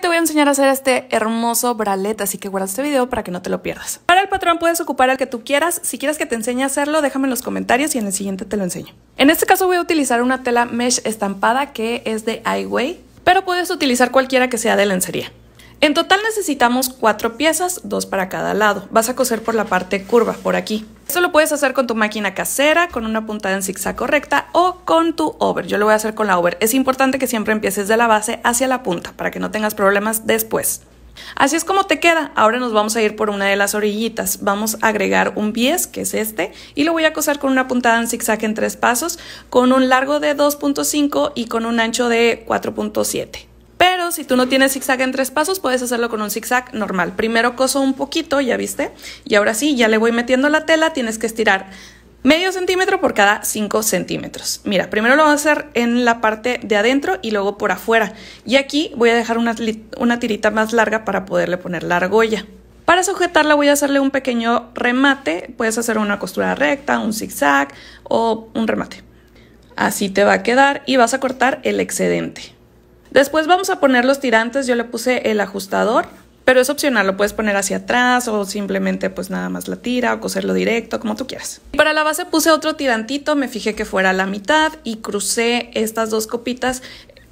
Te voy a enseñar a hacer este hermoso bralet, así que guarda este video para que no te lo pierdas. Para el patrón puedes ocupar el que tú quieras. Si quieres que te enseñe a hacerlo, déjame en los comentarios y en el siguiente te lo enseño. En este caso voy a utilizar una tela mesh estampada que es de iWay, pero puedes utilizar cualquiera que sea de lencería. En total necesitamos cuatro piezas, dos para cada lado. Vas a coser por la parte curva, por aquí. Esto lo puedes hacer con tu máquina casera, con una puntada en zigzag correcta o con tu over. Yo lo voy a hacer con la over. Es importante que siempre empieces de la base hacia la punta para que no tengas problemas después. Así es como te queda. Ahora nos vamos a ir por una de las orillitas. Vamos a agregar un bies, que es este, y lo voy a coser con una puntada en zigzag en tres pasos, con un largo de 2.5 y con un ancho de 4.7. Si tú no tienes zigzag en tres pasos, puedes hacerlo con un zigzag normal. Primero coso un poquito, ya viste, y ahora sí, ya le voy metiendo la tela, tienes que estirar medio centímetro por cada 5 centímetros. Mira, primero lo voy a hacer en la parte de adentro y luego por afuera. Y aquí voy a dejar una, una tirita más larga para poderle poner la argolla. Para sujetarla voy a hacerle un pequeño remate, puedes hacer una costura recta, un zigzag o un remate. Así te va a quedar y vas a cortar el excedente. Después vamos a poner los tirantes, yo le puse el ajustador, pero es opcional, lo puedes poner hacia atrás o simplemente pues nada más la tira o coserlo directo, como tú quieras. Para la base puse otro tirantito, me fijé que fuera la mitad y crucé estas dos copitas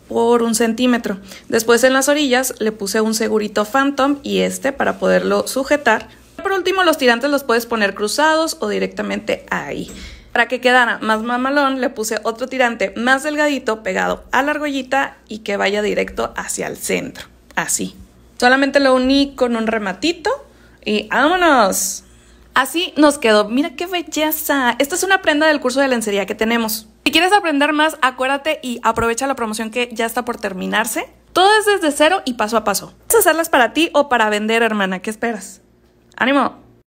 por un centímetro. Después en las orillas le puse un segurito Phantom y este para poderlo sujetar. Por último los tirantes los puedes poner cruzados o directamente ahí. Para que quedara más mamalón, le puse otro tirante más delgadito pegado a la argollita y que vaya directo hacia el centro. Así. Solamente lo uní con un rematito y ¡vámonos! Así nos quedó. Mira qué belleza. Esta es una prenda del curso de lencería que tenemos. Si quieres aprender más, acuérdate y aprovecha la promoción que ya está por terminarse. Todo es desde cero y paso a paso. ¿Puedes hacerlas para ti o para vender, hermana? ¿Qué esperas? ¡Ánimo!